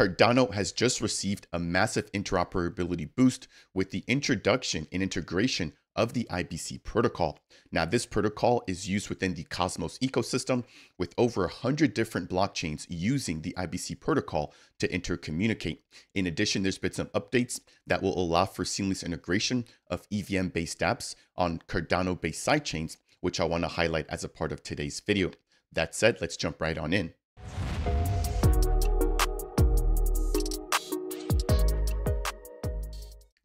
Cardano has just received a massive interoperability boost with the introduction and integration of the IBC protocol. Now, this protocol is used within the Cosmos ecosystem with over 100 different blockchains using the IBC protocol to intercommunicate. In addition, there's been some updates that will allow for seamless integration of EVM based apps on Cardano based sidechains, which I want to highlight as a part of today's video. That said, let's jump right on in.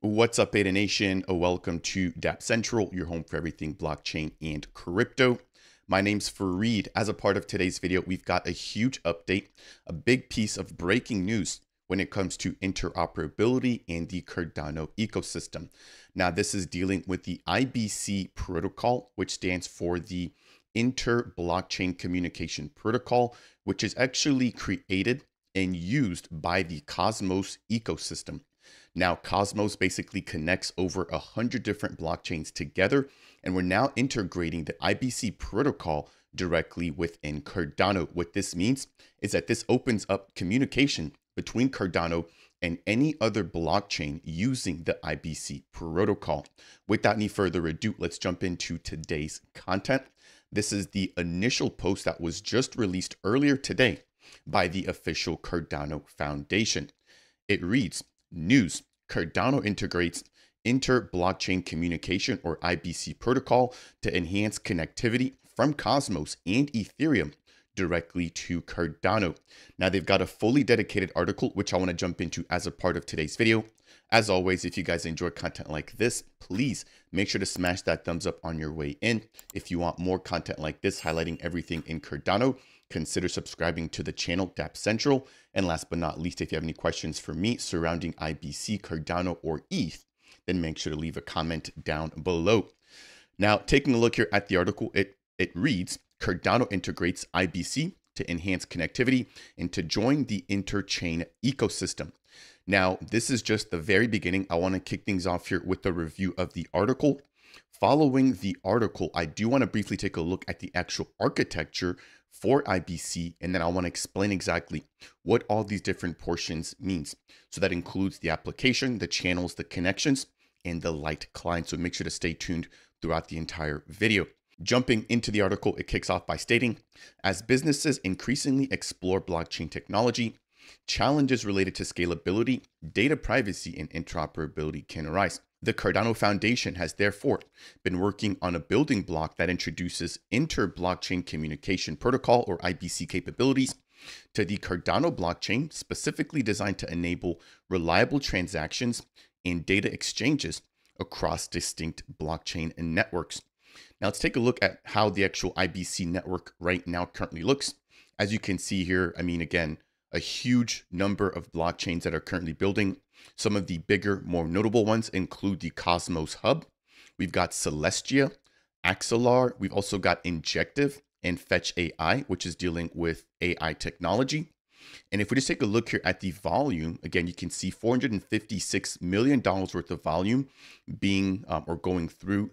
What's up, Beta Nation? Uh, welcome to Dapp Central, your home for everything blockchain and crypto. My name's Fareed. As a part of today's video, we've got a huge update, a big piece of breaking news when it comes to interoperability and the Cardano ecosystem. Now, this is dealing with the IBC protocol, which stands for the Inter Blockchain Communication Protocol, which is actually created and used by the Cosmos ecosystem. Now, Cosmos basically connects over a hundred different blockchains together, and we're now integrating the IBC protocol directly within Cardano. What this means is that this opens up communication between Cardano and any other blockchain using the IBC protocol. Without any further ado, let's jump into today's content. This is the initial post that was just released earlier today by the official Cardano Foundation. It reads, News Cardano integrates inter blockchain communication or IBC protocol to enhance connectivity from Cosmos and Ethereum directly to Cardano. Now they've got a fully dedicated article, which I want to jump into as a part of today's video. As always, if you guys enjoy content like this, please make sure to smash that thumbs up on your way in. If you want more content like this, highlighting everything in Cardano, consider subscribing to the channel Dapp Central. And last but not least, if you have any questions for me surrounding IBC, Cardano, or ETH, then make sure to leave a comment down below. Now, taking a look here at the article, it, it reads, Cardano integrates IBC to enhance connectivity and to join the interchain ecosystem. Now, this is just the very beginning. I want to kick things off here with a review of the article. Following the article, I do want to briefly take a look at the actual architecture for IBC, and then I want to explain exactly what all these different portions means. So that includes the application, the channels, the connections, and the light client. So make sure to stay tuned throughout the entire video. Jumping into the article, it kicks off by stating, as businesses increasingly explore blockchain technology, challenges related to scalability, data privacy, and interoperability can arise. The Cardano Foundation has therefore been working on a building block that introduces inter blockchain communication protocol or IBC capabilities to the Cardano blockchain, specifically designed to enable reliable transactions and data exchanges across distinct blockchain and networks. Now let's take a look at how the actual IBC network right now currently looks. As you can see here, I mean, again, a huge number of blockchains that are currently building. Some of the bigger, more notable ones include the Cosmos Hub. We've got Celestia, Axelar. We've also got Injective and Fetch AI, which is dealing with AI technology. And if we just take a look here at the volume, again, you can see $456 million worth of volume being um, or going through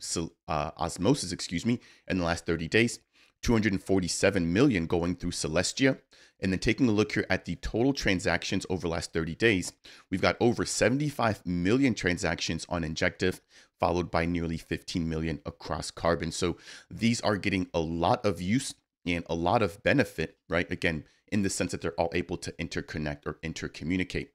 uh, Osmosis, excuse me, in the last 30 days. 247 million going through Celestia. And then taking a look here at the total transactions over the last 30 days, we've got over 75 million transactions on Injective, followed by nearly 15 million across Carbon. So these are getting a lot of use and a lot of benefit, right? Again, in the sense that they're all able to interconnect or intercommunicate.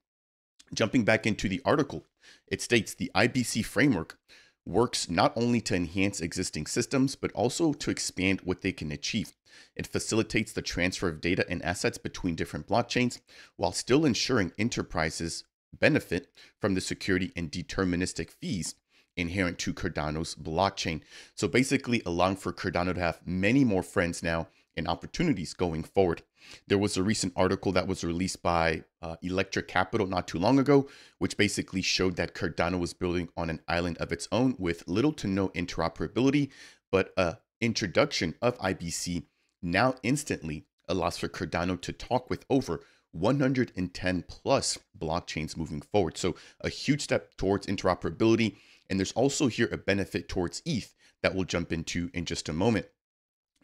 Jumping back into the article, it states the IBC framework works not only to enhance existing systems, but also to expand what they can achieve. It facilitates the transfer of data and assets between different blockchains while still ensuring enterprises benefit from the security and deterministic fees inherent to Cardano's blockchain. So basically allowing for Cardano to have many more friends now and opportunities going forward. There was a recent article that was released by uh, Electric Capital not too long ago, which basically showed that Cardano was building on an island of its own with little to no interoperability, but a introduction of IBC now instantly allows for Cardano to talk with over 110 plus blockchains moving forward. So a huge step towards interoperability. And there's also here a benefit towards ETH that we'll jump into in just a moment.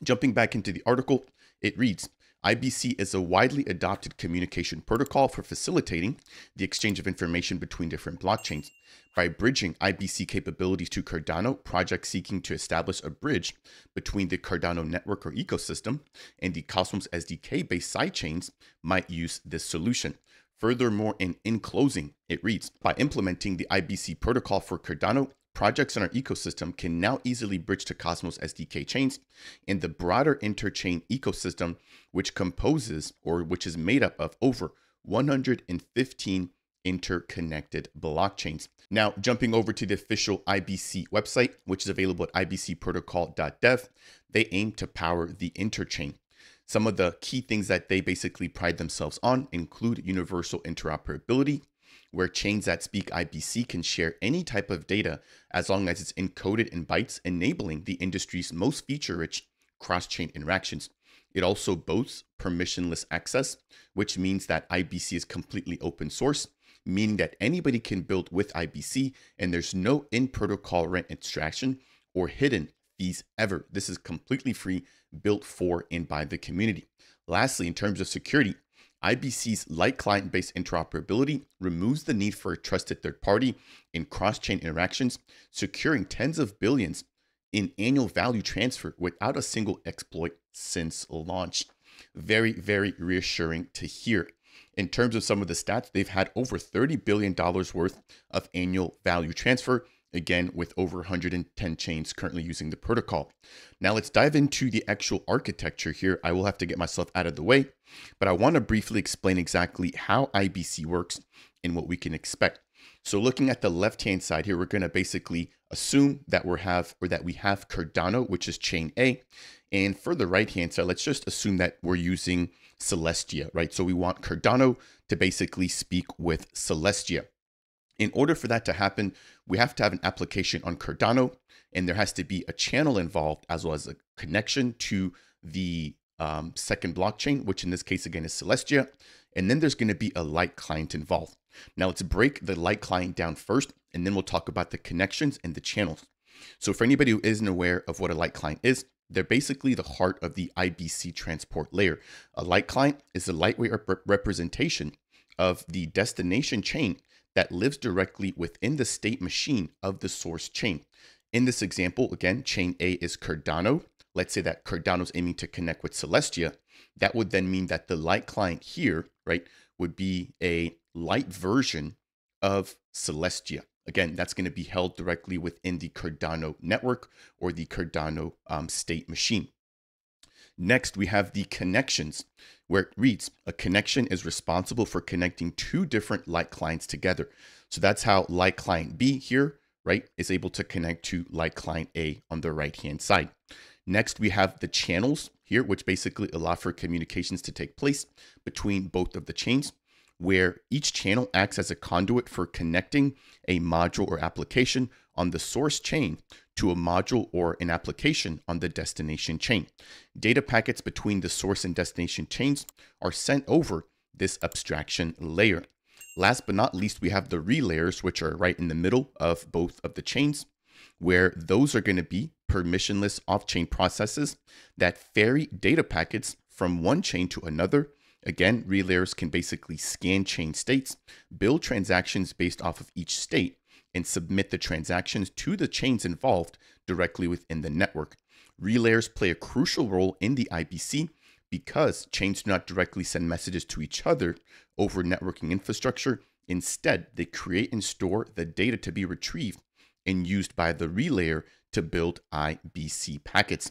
Jumping back into the article, it reads IBC is a widely adopted communication protocol for facilitating the exchange of information between different blockchains. By bridging IBC capabilities to Cardano, projects seeking to establish a bridge between the Cardano network or ecosystem and the Cosmos SDK based sidechains might use this solution. Furthermore, and in closing, it reads By implementing the IBC protocol for Cardano, projects in our ecosystem can now easily bridge to Cosmos SDK chains and the broader interchain ecosystem, which composes or which is made up of over 115 interconnected blockchains. Now, jumping over to the official IBC website, which is available at ibcprotocol.dev, they aim to power the interchain. Some of the key things that they basically pride themselves on include universal interoperability, where chains that speak IBC can share any type of data as long as it's encoded in bytes, enabling the industry's most feature rich cross chain interactions. It also boasts permissionless access, which means that IBC is completely open source, meaning that anybody can build with IBC and there's no in protocol rent extraction or hidden fees ever. This is completely free, built for and by the community. Lastly, in terms of security, IBC's light client based interoperability removes the need for a trusted third party in cross chain interactions, securing tens of billions in annual value transfer without a single exploit since launch. Very, very reassuring to hear. In terms of some of the stats, they've had over $30 billion worth of annual value transfer, again, with over 110 chains currently using the protocol. Now let's dive into the actual architecture here. I will have to get myself out of the way, but I want to briefly explain exactly how IBC works and what we can expect. So looking at the left-hand side here, we're going to basically assume that we have or that we have Cardano, which is chain A. And for the right-hand side, let's just assume that we're using Celestia, right? So we want Cardano to basically speak with Celestia. In order for that to happen, we have to have an application on Cardano, and there has to be a channel involved as well as a connection to the um, second blockchain, which in this case again is Celestia. And then there's going to be a light client involved. Now let's break the light client down first, and then we'll talk about the connections and the channels. So for anybody who isn't aware of what a light client is, they're basically the heart of the IBC transport layer. A light client is a lightweight rep representation of the destination chain that lives directly within the state machine of the source chain. In this example, again, chain A is Cardano. Let's say that Cardano is aiming to connect with Celestia. That would then mean that the light client here, right, would be a light version of Celestia. Again, that's going to be held directly within the Cardano network or the Cardano um, state machine. Next, we have the connections where it reads a connection is responsible for connecting two different light clients together. So that's how light client B here, right, is able to connect to light client A on the right hand side. Next, we have the channels here, which basically allow for communications to take place between both of the chains where each channel acts as a conduit for connecting a module or application on the source chain to a module or an application on the destination chain. Data packets between the source and destination chains are sent over this abstraction layer. Last but not least, we have the relayers, which are right in the middle of both of the chains, where those are going to be permissionless off-chain processes that ferry data packets from one chain to another Again, relayers can basically scan chain states, build transactions based off of each state, and submit the transactions to the chains involved directly within the network. Relayers play a crucial role in the IBC because chains do not directly send messages to each other over networking infrastructure. Instead, they create and store the data to be retrieved and used by the relayer to build IBC packets.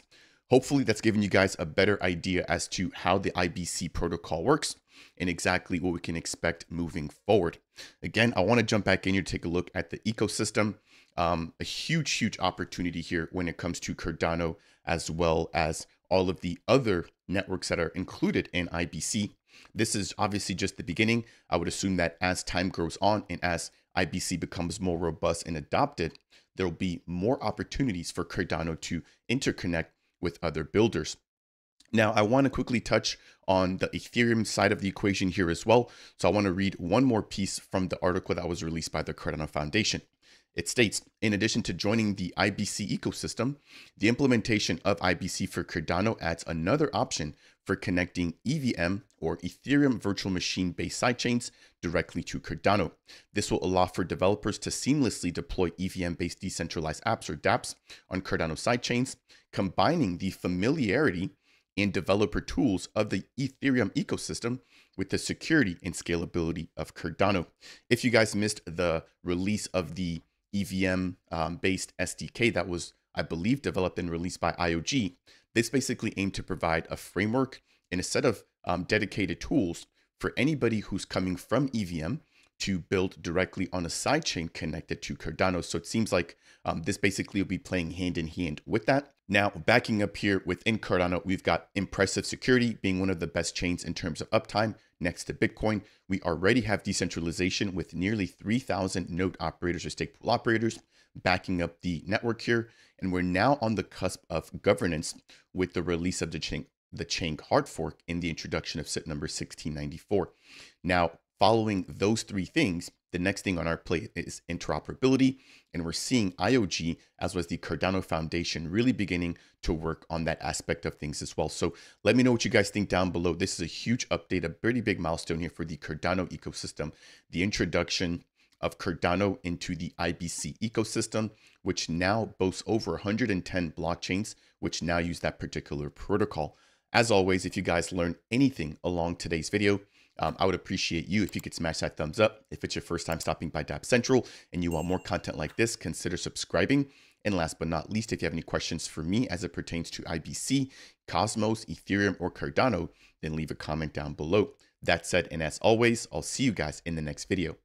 Hopefully that's given you guys a better idea as to how the IBC protocol works and exactly what we can expect moving forward. Again, I want to jump back in here to take a look at the ecosystem. Um, a huge, huge opportunity here when it comes to Cardano, as well as all of the other networks that are included in IBC. This is obviously just the beginning. I would assume that as time grows on and as IBC becomes more robust and adopted, there will be more opportunities for Cardano to interconnect with other builders. Now, I want to quickly touch on the Ethereum side of the equation here as well. So I want to read one more piece from the article that was released by the Cardano Foundation. It states, in addition to joining the IBC ecosystem, the implementation of IBC for Cardano adds another option for connecting EVM or Ethereum virtual machine based sidechains directly to Cardano. This will allow for developers to seamlessly deploy EVM based decentralized apps or dApps on Cardano sidechains, combining the familiarity and developer tools of the Ethereum ecosystem with the security and scalability of Cardano. If you guys missed the release of the EVM um, based SDK that was, I believe, developed and released by IOG. This basically aimed to provide a framework and a set of um, dedicated tools for anybody who's coming from EVM to build directly on a sidechain connected to Cardano. So it seems like um, this basically will be playing hand in hand with that. Now, backing up here within Cardano, we've got impressive security being one of the best chains in terms of uptime next to Bitcoin. We already have decentralization with nearly 3,000 node operators or stake pool operators backing up the network here. And we're now on the cusp of governance with the release of the Chang, the Chang hard fork in the introduction of CIP number 1694. Now, following those three things, the next thing on our plate is interoperability. And we're seeing IOG, as well as the Cardano Foundation, really beginning to work on that aspect of things as well. So let me know what you guys think down below. This is a huge update, a pretty big milestone here for the Cardano ecosystem. The introduction of Cardano into the IBC ecosystem, which now boasts over 110 blockchains, which now use that particular protocol. As always, if you guys learned anything along today's video, um, I would appreciate you if you could smash that thumbs up. If it's your first time stopping by Dapp Central and you want more content like this, consider subscribing. And last but not least, if you have any questions for me as it pertains to IBC, Cosmos, Ethereum, or Cardano, then leave a comment down below. That said, and as always, I'll see you guys in the next video.